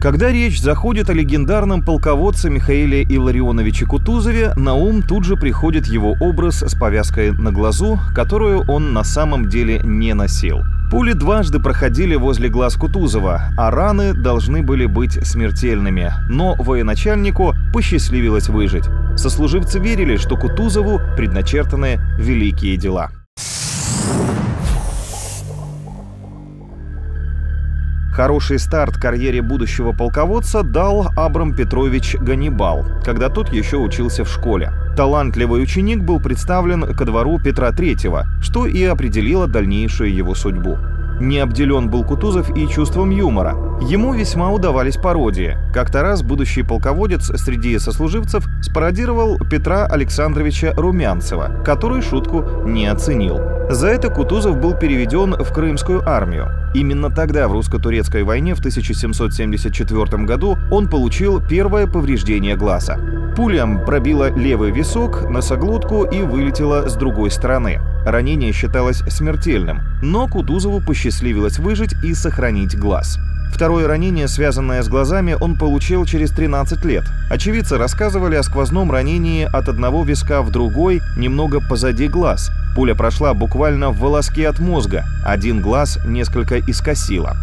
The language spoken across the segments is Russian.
Когда речь заходит о легендарном полководце Михаиле Илларионовиче Кутузове, на ум тут же приходит его образ с повязкой на глазу, которую он на самом деле не носил. Пули дважды проходили возле глаз Кутузова, а раны должны были быть смертельными. Но военачальнику посчастливилось выжить. Сослуживцы верили, что Кутузову предначертаны великие дела. Хороший старт карьере будущего полководца дал Абрам Петрович Ганнибал, когда тот еще учился в школе. Талантливый ученик был представлен ко двору Петра III, что и определило дальнейшую его судьбу. Не обделен был Кутузов и чувством юмора. Ему весьма удавались пародии. Как-то раз будущий полководец среди сослуживцев спародировал Петра Александровича Румянцева, который шутку не оценил. За это Кутузов был переведен в Крымскую армию. Именно тогда, в русско-турецкой войне в 1774 году, он получил первое повреждение глаза. Пулям пробила левый висок, носоглотку и вылетела с другой стороны. Ранение считалось смертельным, но Кутузову посчастливилось выжить и сохранить глаз. Второе ранение, связанное с глазами, он получил через 13 лет. Очевидцы рассказывали о сквозном ранении от одного виска в другой, немного позади глаз. Пуля прошла буквально в волоске от мозга, один глаз несколько искосило.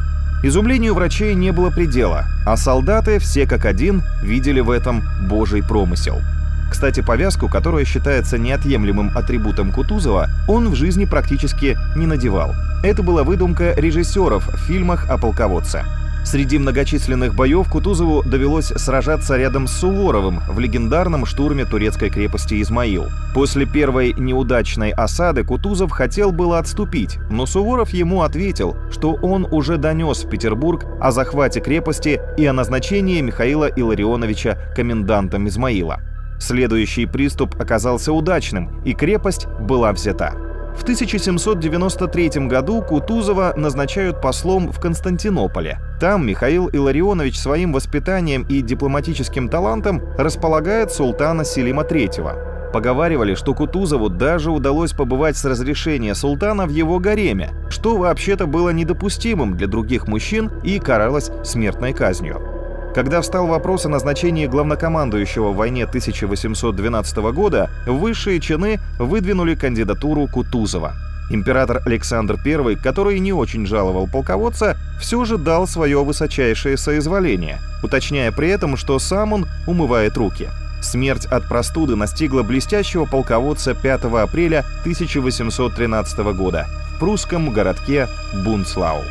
Изумлению врачей не было предела, а солдаты, все как один, видели в этом божий промысел. Кстати, повязку, которая считается неотъемлемым атрибутом Кутузова, он в жизни практически не надевал. Это была выдумка режиссеров в фильмах о полководце. Среди многочисленных боев Кутузову довелось сражаться рядом с Суворовым в легендарном штурме турецкой крепости Измаил. После первой неудачной осады Кутузов хотел было отступить, но Суворов ему ответил, что он уже донес в Петербург о захвате крепости и о назначении Михаила Илларионовича комендантом Измаила. Следующий приступ оказался удачным, и крепость была взята. В 1793 году Кутузова назначают послом в Константинополе. Там Михаил Илларионович своим воспитанием и дипломатическим талантом располагает султана Селима III. Поговаривали, что Кутузову даже удалось побывать с разрешения султана в его гареме, что вообще-то было недопустимым для других мужчин и каралось смертной казнью. Когда встал вопрос о назначении главнокомандующего в войне 1812 года, высшие чины выдвинули кандидатуру Кутузова. Император Александр I, который не очень жаловал полководца, все же дал свое высочайшее соизволение, уточняя при этом, что сам он умывает руки. Смерть от простуды настигла блестящего полководца 5 апреля 1813 года в прусском городке Бунцлау.